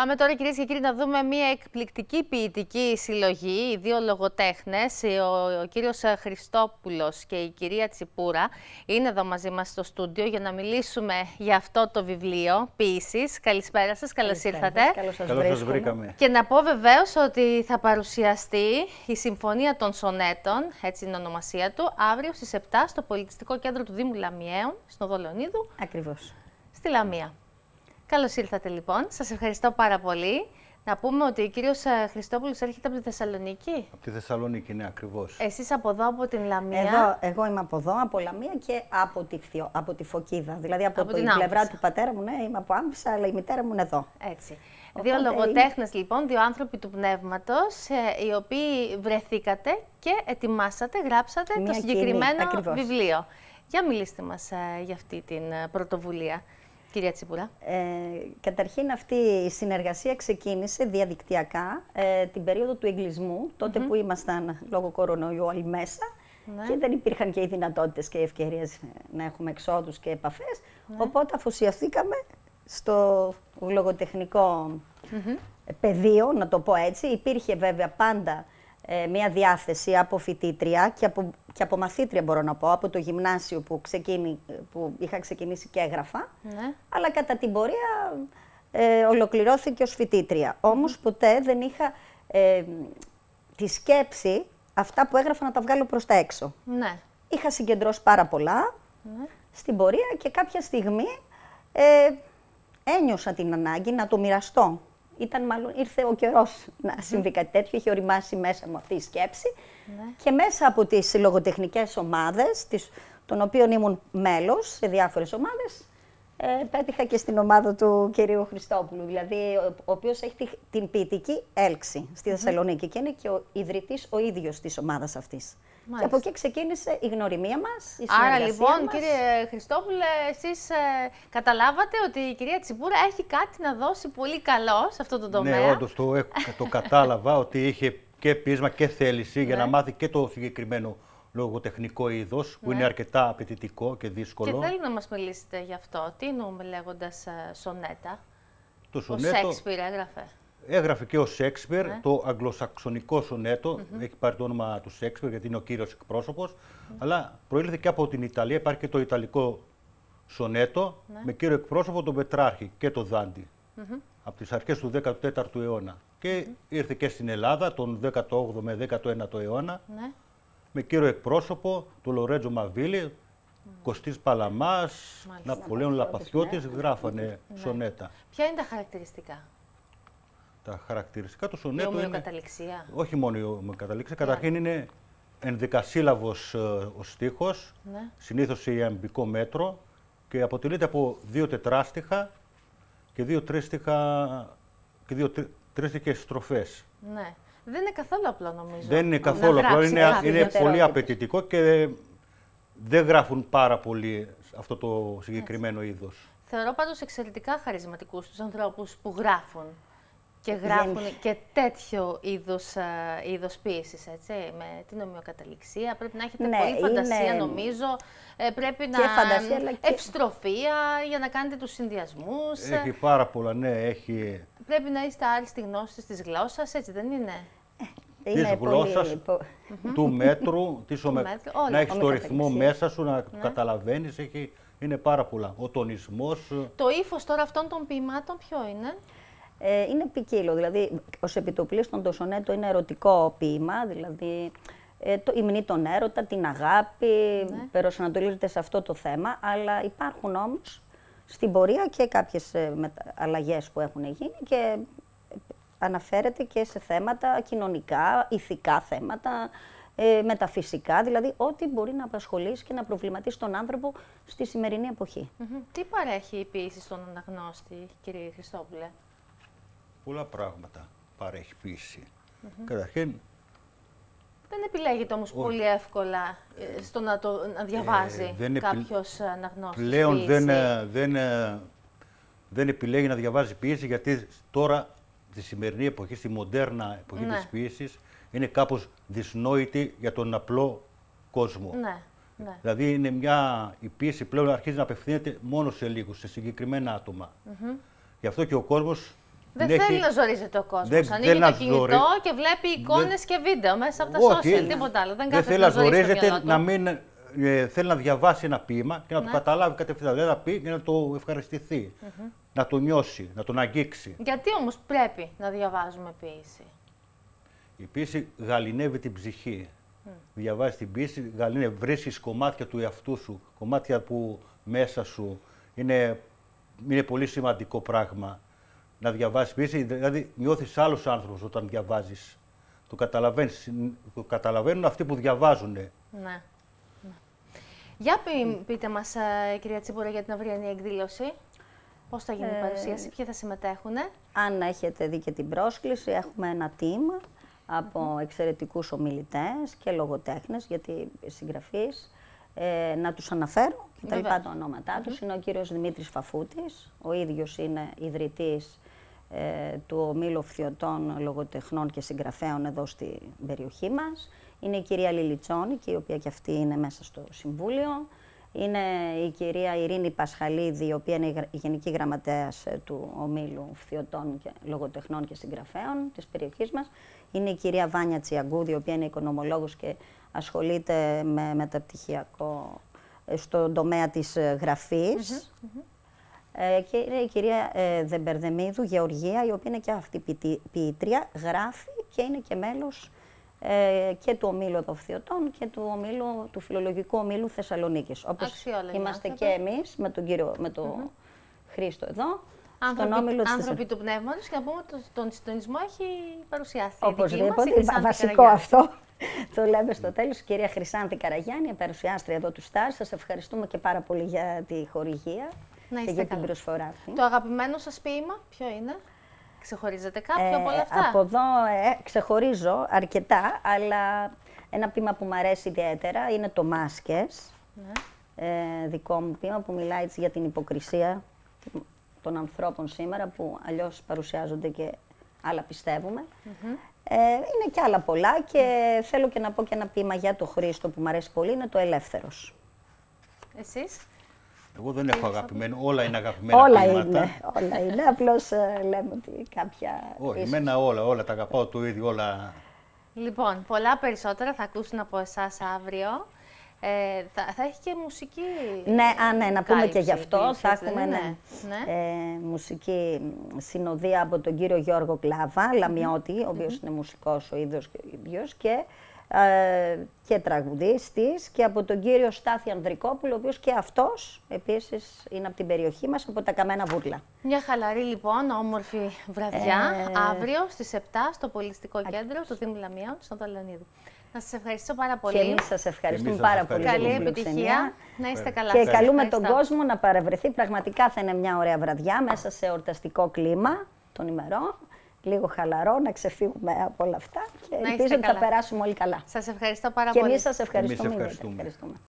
Πάμε τώρα κυρίες και κύριοι να δούμε μια εκπληκτική ποιητική συλλογή. Οι δύο λογοτέχνες, ο, ο κύριος Χριστόπουλος και η κυρία Τσιπούρα, είναι εδώ μαζί μας στο στούντιο για να μιλήσουμε για αυτό το βιβλίο ποιήσης. Καλησπέρα σας, καλώς ήρθατε. Καλώς σας βρήκαμε. Και να πω βεβαίως ότι θα παρουσιαστεί η Συμφωνία των Σονέτων, έτσι είναι η ονομασία του, αύριο στις 7 στο Πολιτιστικό Κέντρο του Δήμου Λαμιαίων, στο Δολονίδου. Ακριβώς. Στη Λαμία. Καλώς ήρθατε λοιπόν. Σας ευχαριστώ πάρα πολύ. Να πούμε ότι ο κύριος ε, Χριστόπουλος έρχεται από τη Θεσσαλονίκη. Από τη Θεσσαλονίκη, ναι, ακριβώς. Εσείς από εδώ, από την Λαμία; Εδώ, εγώ είμαι από εδώ, από Λαμία και από τη, Φθιο, από τη Φωκίδα. Δηλαδή από, από την πλευρά του πατέρα μου, ναι, είμαι από Άμφισσα, αλλά η μητέρα μου είναι εδώ. Έτσι. Οπότε... Δύο λογοτέχνες λοιπόν, δύο άνθρωποι του πνεύματος, ε, οι οποίοι βρεθήκατε και ετοιμάσατε, γράψατε το συγκεκριμένο βιβλίο. Για μιλήστε μας ε, για αυτή την πρωτοβουλία. Κυρία Τσίπουρα. Ε, καταρχήν αυτή η συνεργασία ξεκίνησε διαδικτυακά ε, την περίοδο του εγκλισμού, τότε που ήμασταν λόγω κορονοϊού όλοι μέσα ναι. και δεν υπήρχαν και οι δυνατότητες και οι ευκαιρίες να έχουμε εξόδους και επαφές, ναι. οπότε αφοσιαστήκαμε στο λογοτεχνικό πεδίο, να το πω έτσι. Υπήρχε βέβαια πάντα ε, μια διάθεση από φοιτήτρια και από, και από μαθήτρια μπορώ να πω, από το γυμνάσιο που, ξεκίνη, που είχα ξεκινήσει και έγραφα. Ναι. Αλλά κατά την πορεία ε, ολοκληρώθηκε ως φοιτήτρια. Όμως ποτέ δεν είχα ε, τη σκέψη αυτά που έγραφα να τα βγάλω προς τα έξω. Ναι. Είχα συγκεντρώσει πάρα πολλά ναι. στην πορεία και κάποια στιγμή ε, ένιωσα την ανάγκη να το μοιραστώ ήταν μάλλον, ήρθε ο καιρός να συμβεί κάτι τέτοιο. Είχε οριμάσει μέσα μου αυτή η σκέψη. Ναι. Και μέσα από τις λογοτεχνικές ομάδες, των οποίων ήμουν μέλος σε διάφορες ομάδες, ε, πέτυχα και στην ομάδα του κυρίου Χριστόπουλου. Δηλαδή, ο, ο οποίος έχει την ποιητική έλξη στη Θεσσαλονίκη και είναι και ο ιδρυτής ο ίδιος της ομάδας αυτής. Και από εκεί ξεκίνησε η γνωριμία μας, η Άρα λοιπόν, κύριε Χριστόπουλε, εσείς ε, καταλάβατε ότι η κυρία Τσιμπούρα έχει κάτι να δώσει πολύ καλό σε αυτό το τομέα. Ναι, όντως το, το κατάλαβα ότι είχε και πείσμα και θέληση για να ναι. μάθει και το συγκεκριμένο λογοτεχνικό είδος, που είναι ναι. αρκετά απαιτητικό και δύσκολο. Και θέλω να μας μιλήσετε γι' αυτό. Τι εννοούμε λέγοντας ε, σονέτα; Το σονέτο. Ο Σέξπιρ έγραφε. Έγραφε και ο Σέξπιρ ναι. το αγγλοσαξονικό σονέτο. Έχει πάρει το όνομα του Σέξπιρ γιατί είναι ο κύριος εκπρόσωπος. Αλλά προήλθε και από την Ιταλία. Υπάρχει και το ιταλικό σονέτο ναι. με κύριο εκπρόσωπο τον Πετράρχη και τον Δάντη. Από τις αρχές του 14ου αιώνα. Και ήρθε και στην Ελλάδα τον 18ο με 19ο αιώνα ναι. Με κύριο εκπρόσωπο του Λορέτζο Μαβίλη, Κωστής Παλαμάς, Ναπολέων Λαπαθιώτης, γράφανε σονέτα. Ποια είναι τα χαρακτηριστικά; Τα χαρακτηριστικά του σονέτου. Η ομοιοκαταληξία. όχι μόνο η ομοιοκαταληξία. Καταρχήν είναι ενδικασύλλαβος ε, ο στίχος, ναι. συνήθως σε ιαμπικό μέτρο και αποτελείται από δύο τετράστιχα και δύο τρίστιχα και δύο τρίστιχες στροφές. Ναι. Δεν είναι καθόλου απλό νομίζω. Δεν είναι καθόλου απλό, είναι, είναι πολύ απαιτητικό και δεν γράφουν πάρα πολύ αυτό το συγκεκριμένο Έτσι. είδος. Θεωρώ πάντως εξαιρετικά χαρισματικούς τους ανθρώπους που γράφουν και γράφουν και τέτοιο είδους, είδος ποίησης, έτσι, με την ομοιοκαταληξία. Πρέπει να έχετε ναι, πολύ φαντασία, νομίζω. Ε, πρέπει να... Φαντασία, και... Ευστροφία για να κάνετε τους συνδυασμούς. Έχει πάρα πολλά, ναι, έχει... Πρέπει να είστε άριστοι γνώστες της γλώσσας, έτσι δεν είναι; Ε, της γλώσσας, του μέτρου, της ομε... να έχει το ρυθμό μέσα σου, να ναι. καταλαβαίνεις, έχει... είναι πάρα πολλά. Ο τονισμός... Το ύφος τώρα αυτών των ποιημάτων ποιο είναι; ε, είναι ποικίλο. Δηλαδή, ως επιτοπλίστων το σονέτο είναι ερωτικό ποίημα, δηλαδή ε, το, η τον έρωτα, την αγάπη, ναι. περοσανατολίζεται σε αυτό το θέμα, αλλά υπάρχουν όμως στην πορεία και κάποιες ε, αλλαγές που έχουν γίνει και αναφέρεται και σε θέματα κοινωνικά, ηθικά θέματα, ε, μεταφυσικά, δηλαδή ό,τι μπορεί να απασχολήσει και να προβληματίσει τον άνθρωπο στη σημερινή εποχή. Τι παρέχει η ποιήση στον αναγνώστη, κύριε Χριστόπουλε; πολλά πράγματα παρέχει πίση. Mm -hmm. Καταρχήν... Δεν επιλέγεται όμως πολύ εύκολα ε, στο να, το, να διαβάζει ε, κάποιος αναγνώστης Πλέον δεν, ε, δεν, ε, δεν επιλέγει να διαβάζει πίεση γιατί τώρα, στη σημερινή εποχή, στη μοντέρνα εποχή ναι. της ποιήσης, είναι κάπως δυσνόητη για τον απλό κόσμο. Ναι. Ναι. Δηλαδή είναι μια, η πίεση πλέον αρχίζει να απευθύνεται μόνο σε λίγους, σε συγκεκριμένα άτομα. Mm -hmm. Γι' αυτό και ο κόσμος Δεν έχει- θέλει να ζορίζεται ο κόσμος. δεν Ανοίγει θέλει το να κινητό ζορι- και βλέπει εικόνες και βίντεο μέσα από τα Όχι, social. Τίποτα άλλο. Δεν δεν κάθεται θέλει να να ζορίζει το ζορίζεται, μυαλό του. να μην ε, θέλει να διαβάσει ένα ποίημα και να Ναι. το καταλάβει κατευθείαν. Δηλαδή να πει και να το ευχαριστηθει Να το νιώσει, να τον αγγίξει. Γιατί όμως πρέπει να διαβάζουμε ποίηση; Η ποίηση γαλινεύει την ψυχή. Διαβάζεις την ποίηση, γαλινεύει, βρίσκεις κομμάτια του εαυτού σου, κομμάτια που μέσα σου είναι, είναι πολύ σημαντικό πράγμα. Να διαβάσεις ποίηση, δηλαδή νιώθεις άλλος άνθρωπος όταν διαβάζεις. Το, καταλαβαίνεις, το καταλαβαίνουν αυτοί που διαβάζουν. Ναι. Ναι. Για πει- πείτε μας, ε, κυρία Τσίπουρα, για την αυριανή εκδήλωση. Πώς θα γίνει η Ε, παρουσίαση, ποιοι θα συμμετέχουν. Αν έχετε δει και την πρόσκληση, έχουμε ένα team από εξαιρετικούς ομιλητές και λογοτέχνες, γιατί συγγραφείς, ε, να τους αναφέρω και τα λοιπά Βεβαίως. τα ονόματά τους. Είναι ο κύριος Δημήτρης Φαφούτης, ο ίδιος είναι ιδρυτής ε, του Ομίλου Φθιωτών Λογοτεχνών και Συγγραφέων εδώ στην περιοχή μας. Είναι η κυρία Λιλιτσόνη, και η οποία και αυτή είναι μέσα στο Συμβούλιο. Είναι η κυρία Ειρήνη Πασχαλίδη, η οποία είναι η γρα- η Γενική Γραμματέας ε, του Ομίλου Φθιωτών και Λογοτεχνών και Συγγραφέων της περιοχής μας. Είναι η κυρία Βάνια Τσιαγκούδη, η οποία είναι οικονομολόγος και ασχολείται με μεταπτυχιακό ε, στον τομέα της ε, γραφής. Ε, και είναι η κυρία ε, Δεμπερδεμίδου Γεωργία, η οποία είναι και αυτή ποιητή- ποιήτρια, γράφει και είναι και μέλος ε, και του Ομίλου Εδοφθιωτών και του, ομίλου, του Φιλολογικού Ομίλου Θεσσαλονίκης. Όπως Αξιόλογοι είμαστε άνθρωποι. και εμείς με τον κύριο, με τον Χρήστο εδώ, Άνθρωποι, στον Όμιλο της άνθρωποι Θεσσαλονίκης. του πνεύματος και να πούμε ότι τον συντονισμό έχει παρουσιάσει. η δική μας, η Οπωσδήποτε, Χρυσάνθη βασικό Καραγιάννη. αυτό. Το λέμε στο τέλος. Κυρία Χρυσάνθη Καραγιάννη, η παρουσιάστρια εδώ του Στάρ. Σας ευχαριστούμε και πάρα πολύ για τη χορηγία Να και είστε για καλά. την προσφορά αυτή. Το αγαπημένο σας ποίημα, ποιο είναι; Ξεχωρίζετε κάποιο από όλα Ε, αυτά; Από εδώ ε, ξεχωρίζω αρκετά, αλλά ένα ποίημα που μου αρέσει ιδιαίτερα είναι το «Μάσκες», Ναι. ε, δικό μου ποίημα που μιλάει έτσι για την υποκρισία των ανθρώπων σήμερα που αλλιώς παρουσιάζονται και άλλα πιστεύουμε. Ε, είναι και άλλα πολλά και θέλω και να πω και ένα ποίημα για το Χρήστο που μου αρέσει πολύ, είναι το «Ελεύθερος». Εσείς; Εγώ δεν έχω αγαπημένο, όλα είναι αγαπημένα όλα ποίηματα. είναι, όλα είναι, απλώς ε, λέμε ότι κάποια... Όχι, ίσως- εμένα όλα, όλα τα αγαπάω το ίδιο, όλα. Λοιπόν, πολλά περισσότερα θα ακούσουν από εσάς αύριο. Ε, θα, θα έχει και μουσική. Ναι, α, ναι, να πούμε και κάλυψη γι' αυτό. εκδήλωση, Θα έτσι δεν έχουμε είναι; ναι, Ναι. ε, μουσική μ, συνοδεία από τον κύριο Γιώργο Κλάβα, Λαμιώτη, ο οποίος είναι μουσικός ο ίδιος και, ο ίδιος και, ε, και τραγουδίστης και από τον κύριο Στάθη Ανδρικόπουλο, ο οποίος και αυτός επίσης είναι από την περιοχή μας, από τα Καμένα Βούρλα. Μια χαλαρή λοιπόν, όμορφη βραδιά, Ε, αύριο στις 7 στο Πολιτιστικό Κέντρο του Δήμου Λαμιών, στον Ταλαιονίδου. Να σας ευχαριστήσω πάρα Και πολύ. εμείς σας ευχαριστούμε εμείς σας πάρα πολύ για Καλή την φιλοξενία. επιτυχία. Να είστε καλά. Και Σας καλούμε ευχαριστώ. τον κόσμο να παραβρεθεί. Πραγματικά θα είναι μια ωραία βραδιά μέσα σε εορταστικό κλίμα των ημερών. Λίγο χαλαρό, να ξεφύγουμε από όλα αυτά. Και Να είστε ελπίζω ότι θα καλά. περάσουμε όλοι καλά. Σας ευχαριστώ πάρα Και πολύ. εμείς σας ευχαριστούμε. Εμείς ιδιαίτερα. ευχαριστούμε. ευχαριστούμε.